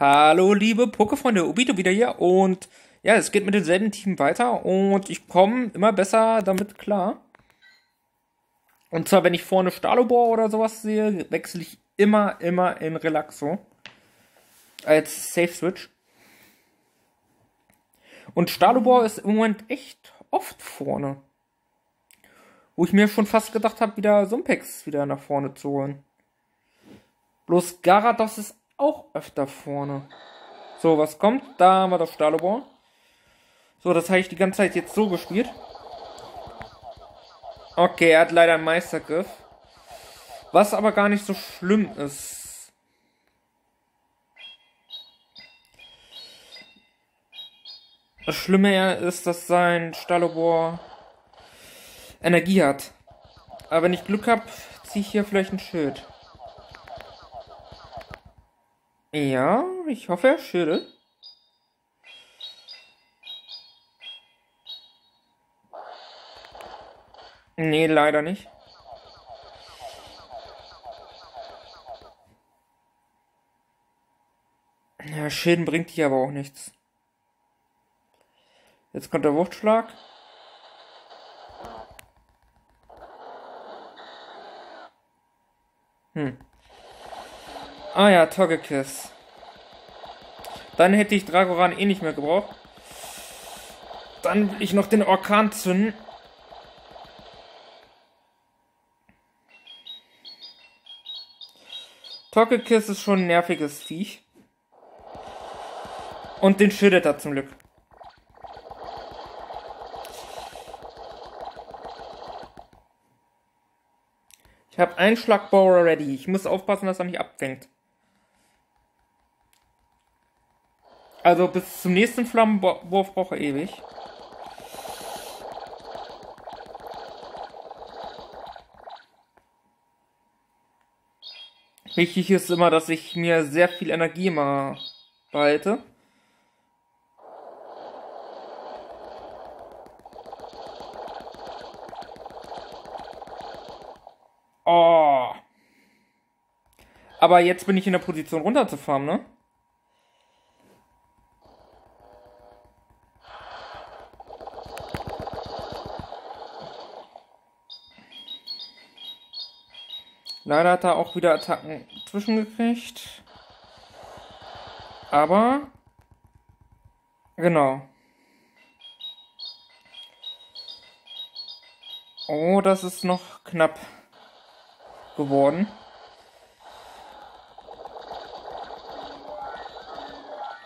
Hallo liebe Pokefreunde, Obito wieder hier und ja, es geht mit demselben Team weiter und ich komme immer besser damit klar. Und zwar, wenn ich vorne Stalobor oder sowas sehe, wechsle ich immer, immer in Relaxo als Safe Switch. Und Stalobor ist im Moment echt oft vorne. Wo ich mir schon fast gedacht habe, wieder Sumpex wieder nach vorne zu holen. Bloß Garados ist auch öfter vorne. So, was kommt? Da haben wir das Stahlobor. So, das habe ich die ganze Zeit jetzt so gespielt. Okay, er hat leider einen Meistergriff. Was aber gar nicht so schlimm ist. Das Schlimme ist, dass sein Stahlobor Energie hat. Aber wenn ich Glück habe, ziehe ich hier vielleicht ein Schild. Ja, ich hoffe, er schüttelt. Nee, leider nicht. Ja, Schäden bringt dich aber auch nichts. Jetzt kommt der Wuchtschlag. Hm. Ah ja, Togekiss. Dann hätte ich Dragoran eh nicht mehr gebraucht. Dann will ich noch den Orkan zünden. Togekiss ist schon ein nerviges Viech. Und den schüttet er zum Glück. Ich habe einen Schlagbauer ready. Ich muss aufpassen, dass er mich abfängt. Also bis zum nächsten Flammenwurf braucht er ewig. Wichtig ist immer, dass ich mir sehr viel Energie mal behalte. Oh. Aber jetzt bin ich in der Position runterzufahren, ne? Leider hat er auch wieder Attacken zwischengekriegt. Aber. Genau. Oh, das ist noch knapp geworden.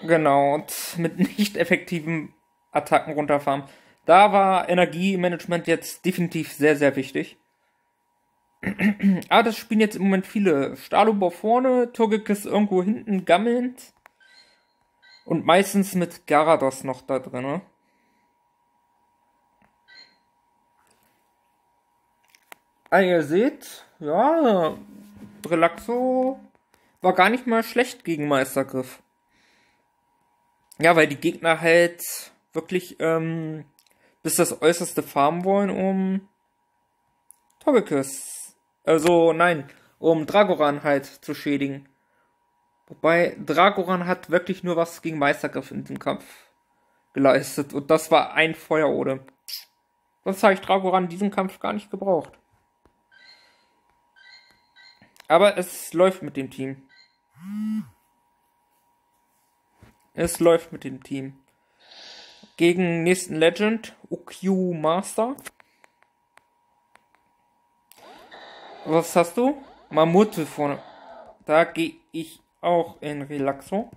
Genau, und mit nicht effektiven Attacken runterfahren. Da war Energiemanagement jetzt definitiv sehr, sehr wichtig ah, das spielen jetzt im Moment viele. Stahlhuber vorne, Togekiss irgendwo hinten gammelnd. Und meistens mit Garados noch da drin. Ne? Ah, ihr seht, ja, Relaxo war gar nicht mal schlecht gegen Meistergriff. Ja, weil die Gegner halt wirklich ähm, bis das Äußerste farmen wollen, um Togekiss also nein, um Dragoran halt zu schädigen. Wobei Dragoran hat wirklich nur was gegen Meistergriff in dem Kampf geleistet. Und das war ein Feuerode. Sonst habe ich Dragoran in diesem Kampf gar nicht gebraucht. Aber es läuft mit dem Team. Es läuft mit dem Team. Gegen nächsten Legend, UQ Master. Was hast du? Mammute vorne. Da gehe ich auch in Relaxo.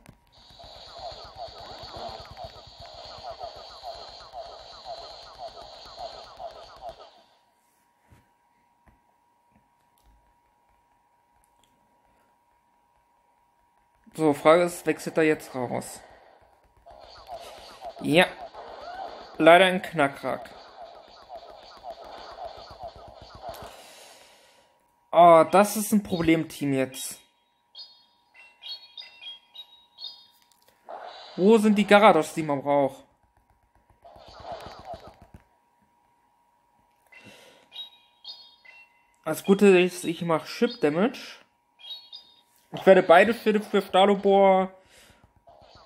So, Frage ist, wechselt er jetzt raus? Ja. Leider ein Knackrack. Oh, das ist ein Problemteam jetzt. Wo sind die Garados, die man braucht? Das Gute ist, ich mache Chip Damage. Ich werde beide Schilde für Stalobor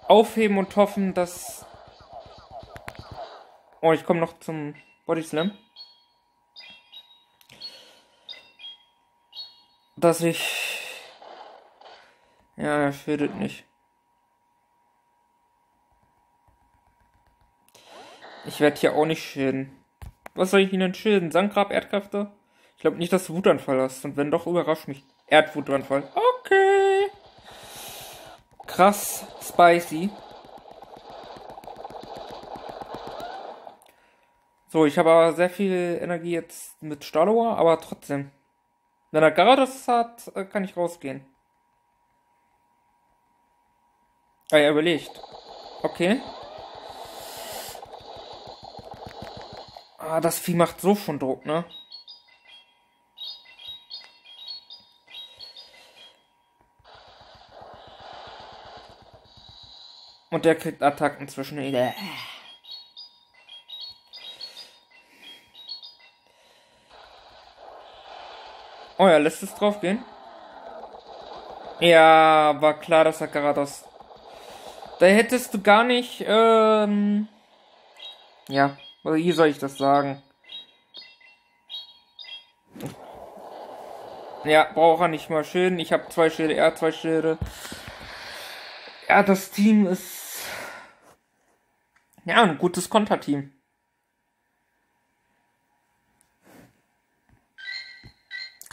aufheben und hoffen, dass. Oh, ich komme noch zum Body Slam. Dass ich. Ja, er schädet nicht. Ich werde hier auch nicht schäden. Was soll ich Ihnen schäden? Sandgrab, Erdkräfte? Ich glaube nicht, dass du Wutanfall hast. Und wenn doch, überrascht mich. Erdwutanfall. Okay. Krass spicy. So, ich habe aber sehr viel Energie jetzt mit Staloa, aber trotzdem. Wenn er Garados hat, äh, kann ich rausgehen. Ah, er überlegt. Okay. Ah, das Vieh macht so schon Druck, ne? Und der kriegt Attacken zwischen. Oh ja, lässt es drauf gehen? Ja, war klar, dass er Garados. Da hättest du gar nicht, ähm. Ja, wie soll ich das sagen? Ja, braucht er nicht mal schön. Ich habe zwei Schilde, er hat zwei Schilde. Ja, das Team ist ja, ein gutes Konterteam.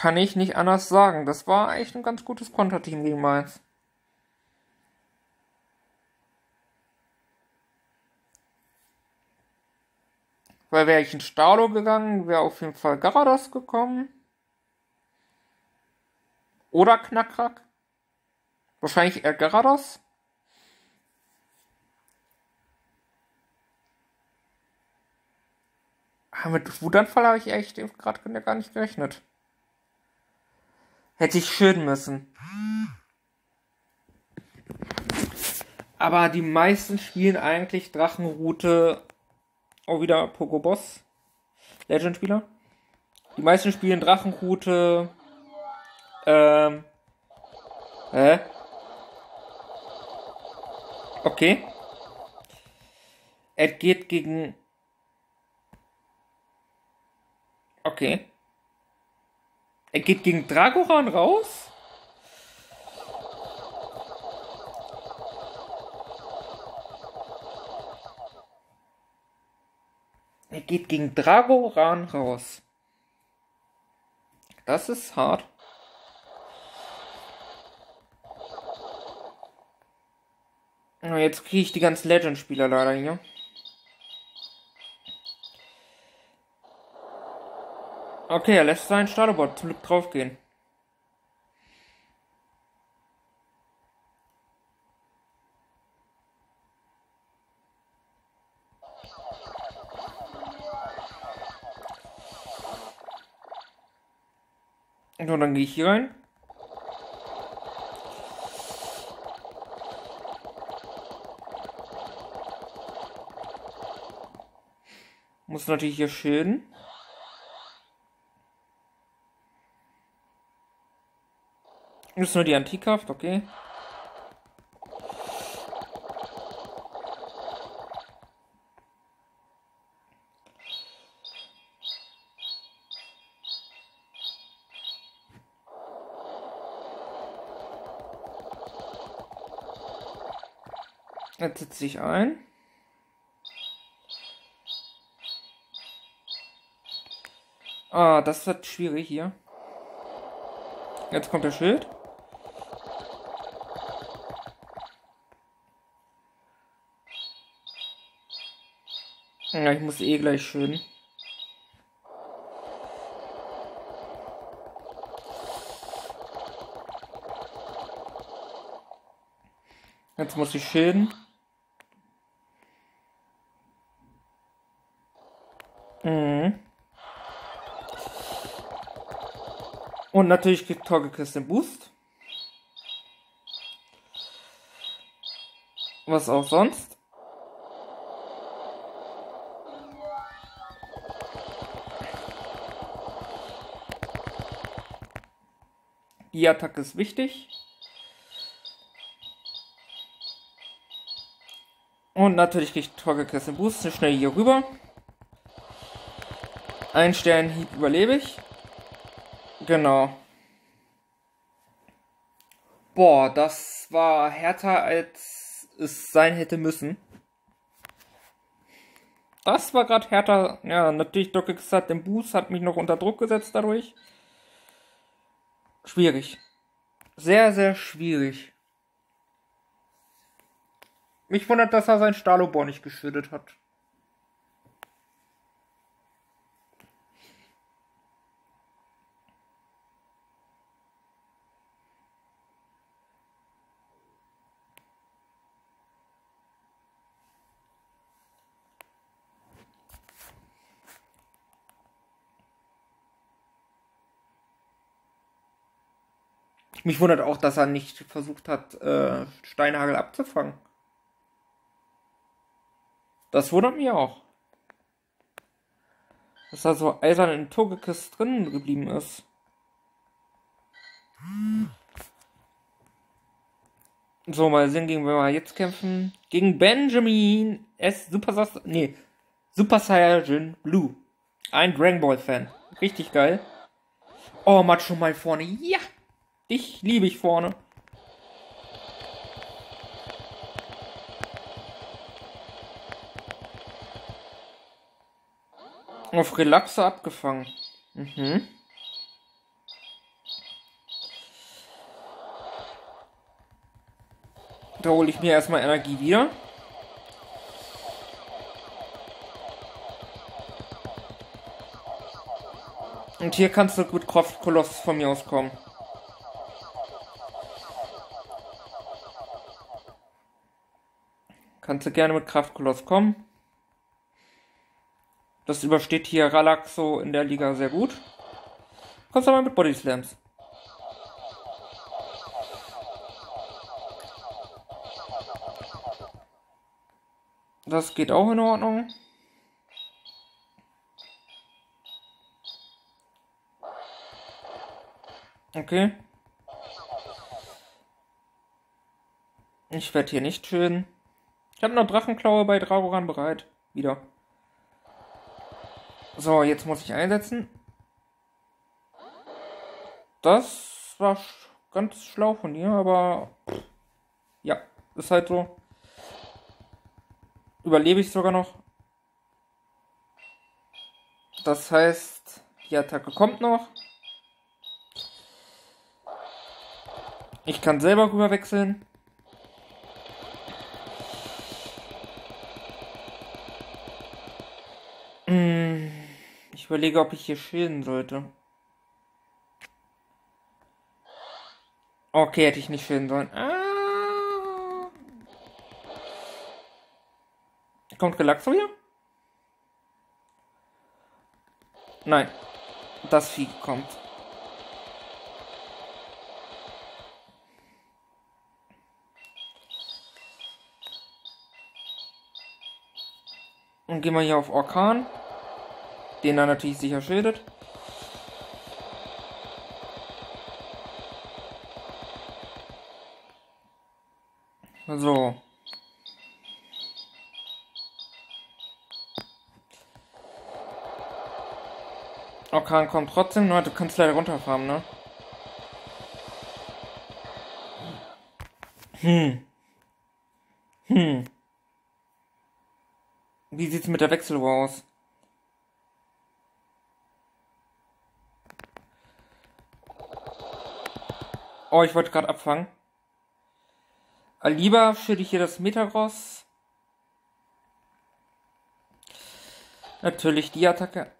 Kann ich nicht anders sagen. Das war echt ein ganz gutes Konterteam gegen Mainz. Weil wäre ich in Stalo gegangen, wäre auf jeden Fall Garados gekommen. Oder Knackrak. Wahrscheinlich eher Garados. mit Wutanfall habe ich echt gerade gar nicht gerechnet. Hätte ich schön müssen. Aber die meisten spielen eigentlich Drachenroute. Auch wieder Pogoboss. Legend-Spieler. Die meisten spielen Drachenroute. Ähm. Hä? Okay. Er geht gegen Okay. Er geht gegen Dragoran raus? Er geht gegen Dragoran raus. Das ist hart. Jetzt kriege ich die ganzen Legend-Spieler leider hier. Okay, er lässt seinen Starterbot zum Glück draufgehen. So, dann gehe ich hier rein. Muss natürlich hier schön. Ist nur die Antikkraft, okay. Jetzt setze ich ein. Ah, das wird schwierig hier. Jetzt kommt der Schild. Ja, ich muss eh gleich schön. Jetzt muss ich schön. Mhm. Und natürlich kriegt Torgekist den Boost. Was auch sonst. Die Attacke ist wichtig. Und natürlich kriegt Torgekiss den Boost. Schnell hier rüber. Ein Sternhieb überlebe ich. Genau. Boah, das war härter, als es sein hätte müssen. Das war gerade härter. Ja, natürlich, Dockix hat den Boost, hat mich noch unter Druck gesetzt dadurch. Schwierig. Sehr, sehr schwierig. Mich wundert, dass er sein Stalobor nicht geschüttet hat. Mich wundert auch, dass er nicht versucht hat, äh, Steinhagel abzufangen. Das wundert mich auch. Dass da so eisern in Togekiss drin geblieben ist. So, mal sehen, gegen wen wir jetzt kämpfen. Gegen Benjamin S. Super Sas nee, Super Saiyan Blue. Ein Dragon Ball Fan. Richtig geil. Oh, Macho mal vorne. Ja! Dich liebe ich vorne. Auf Relaxe abgefangen. Mhm. Da hole ich mir erstmal Energie wieder. Und hier kannst du gut Kraftkoloss von mir aus Kannst du gerne mit Kraftkoloss kommen. Das übersteht hier Ralaxo in der Liga sehr gut. Kommst aber mit Body Slams. Das geht auch in Ordnung. Okay. Ich werde hier nicht schön. Ich habe noch Drachenklaue bei Dragoran bereit. Wieder. So, jetzt muss ich einsetzen. Das war sch ganz schlau von dir, aber ja, ist halt so. Überlebe ich sogar noch. Das heißt, die Attacke kommt noch. Ich kann selber rüber wechseln. Ich überlege, ob ich hier schilden sollte. Okay, hätte ich nicht schilden sollen. Ah. Kommt Galaxo hier? Nein. Das Vieh kommt. Und gehen wir hier auf Orkan den er natürlich sicher schildet. So. Orkan kommt trotzdem, nur du kannst leider runterfahren, ne? Hm. Hm. Wie sieht's mit der Wechseluhr aus? Oh, ich wollte gerade abfangen. Lieber schütte ich hier das Metagross. Natürlich die Attacke.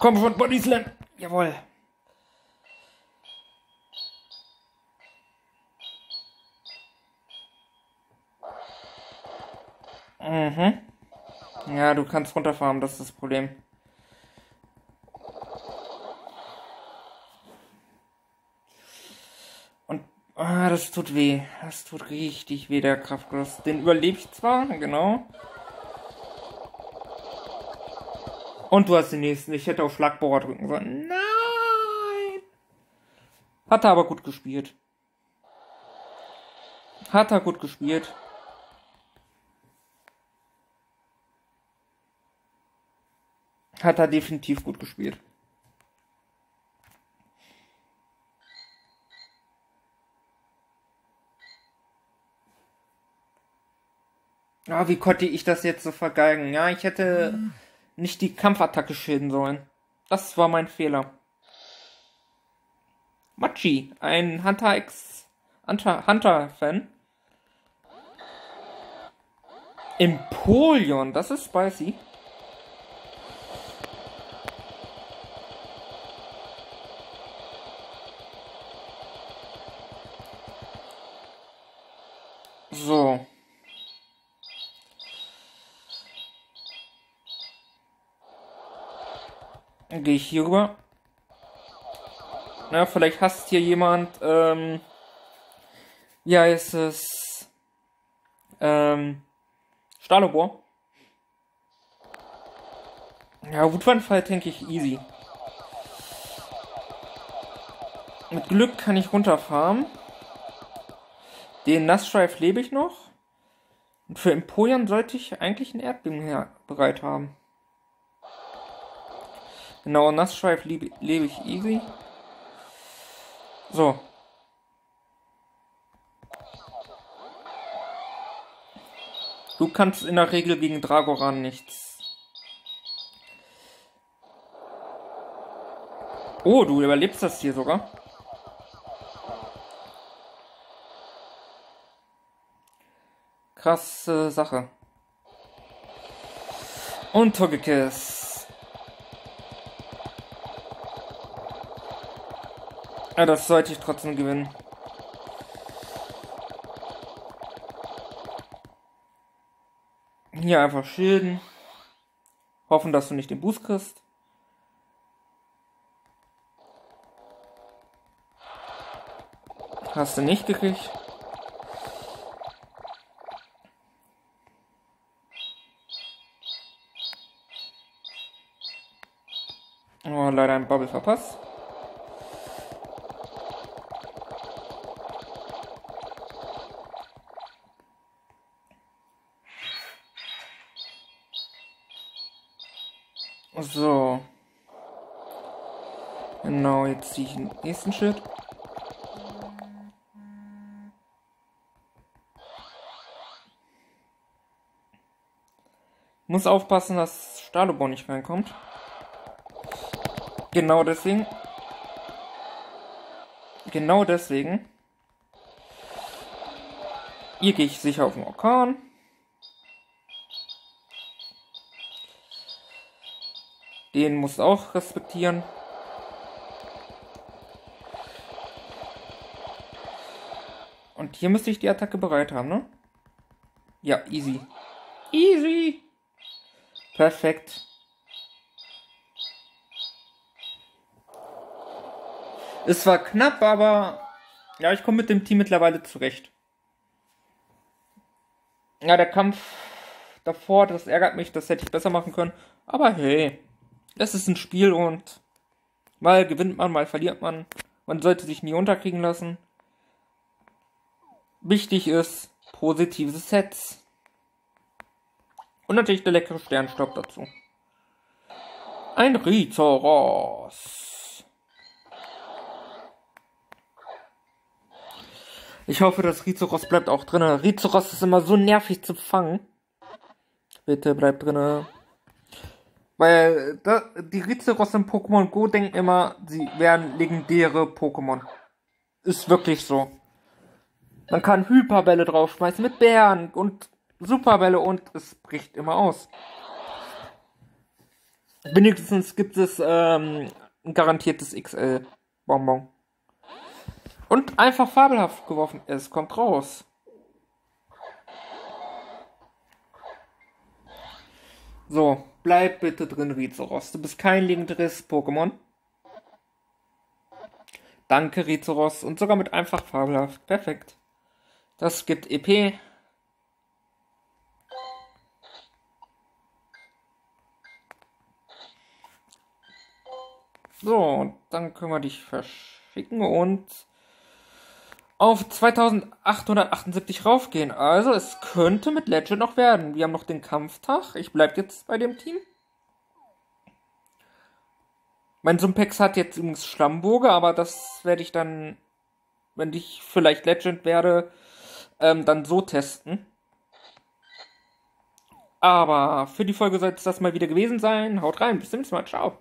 Komm schon, Body Slam. Jawohl. Mhm. Ja, du kannst runterfahren, das ist das Problem. Ah, das tut weh. Das tut richtig weh, der Kraftgloss. Den überlebe ich zwar, genau. Und du hast den nächsten. Ich hätte auf Schlagbohrer drücken sollen. Nein! Hat er aber gut gespielt. Hat er gut gespielt. Hat er definitiv gut gespielt. Ah, wie konnte ich das jetzt so vergeigen? Ja, ich hätte nicht die Kampfattacke schilden sollen. Das war mein Fehler. Machi, ein Hunter X Hunter Fan. Empoleon, das ist spicy. So. Dann gehe ich hier rüber. Na, vielleicht hasst hier jemand, ähm, wie heißt es? Ähm, Stahlobor. Ja, Wutwandfall denke ich easy. Mit Glück kann ich runterfahren. Den Nassstreif lebe ich noch. Und für Empoleon sollte ich eigentlich ein Erdbeben bereit haben. Genau, Nassstreif lebe, lebe ich easy. So. Du kannst in der Regel gegen Dragoran nichts. Oh, du überlebst das hier sogar. Krasse Sache. Und Togekiss. Ja, das sollte ich trotzdem gewinnen. Hier einfach schilden. Hoffen, dass du nicht den Boost kriegst. Hast du nicht gekriegt. Oh, leider ein Bubble verpasst. So. Genau, jetzt ziehe ich den nächsten Schritt. Muss aufpassen, dass Stahlobor nicht reinkommt. Genau deswegen. Genau deswegen. Hier gehe ich sicher auf den Orkan. Den musst du auch respektieren. Hier müsste ich die Attacke bereit haben, ne? Ja, easy. Easy. Perfekt. Es war knapp, aber ja, ich komme mit dem Team mittlerweile zurecht. Ja, der Kampf davor, das ärgert mich, das hätte ich besser machen können. Aber hey, es ist ein Spiel und mal gewinnt man, mal verliert man. Man sollte sich nie unterkriegen lassen. Wichtig ist positive Sets. Und natürlich der leckere Sternstopp dazu. Ein Rizoros. Ich hoffe, das Rizoros bleibt auch drin. Rizoros ist immer so nervig zu fangen. Bitte bleib drinne. Weil da, die Rizeros in Pokémon Go denken immer, sie wären legendäre Pokémon. Ist wirklich so. Man kann Hyperbälle draufschmeißen mit Bären und Superbälle und es bricht immer aus. Wenigstens gibt es ähm, ein garantiertes XL-Bonbon. Und einfach fabelhaft geworfen. Es kommt raus. So, bleib bitte drin, Rizoros. Du bist kein legendäres Pokémon. Danke, Rizoros. Und sogar mit einfach fabelhaft. Perfekt. Das gibt EP. So, dann können wir dich verschicken und auf 2878 raufgehen. Also es könnte mit Legend noch werden. Wir haben noch den Kampftag. Ich bleibe jetzt bei dem Team. Mein Sumpex hat jetzt übrigens Schlammburge, aber das werde ich dann, wenn ich vielleicht Legend werde, ähm, dann so testen. Aber für die Folge soll es das mal wieder gewesen sein. Haut rein, bis zum nächsten Mal. Ciao.